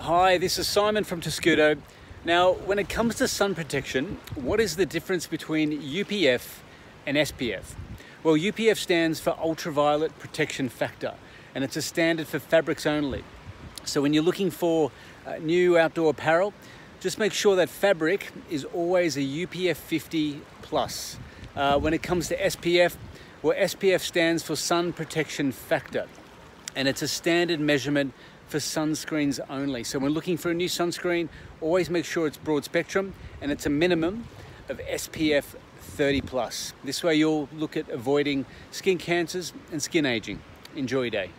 Hi, this is Simon from tscudo. Now, when it comes to sun protection, what is the difference between UPF and SPF? Well, UPF stands for Ultraviolet Protection Factor, and it's a standard for fabrics only. So when you're looking for uh, new outdoor apparel, just make sure that fabric is always a UPF 50 plus. Uh, when it comes to SPF, well, SPF stands for Sun Protection Factor, and it's a standard measurement for sunscreens only. So when looking for a new sunscreen, always make sure it's broad spectrum and it's a minimum of SPF 30 plus. This way you'll look at avoiding skin cancers and skin aging. Enjoy your day.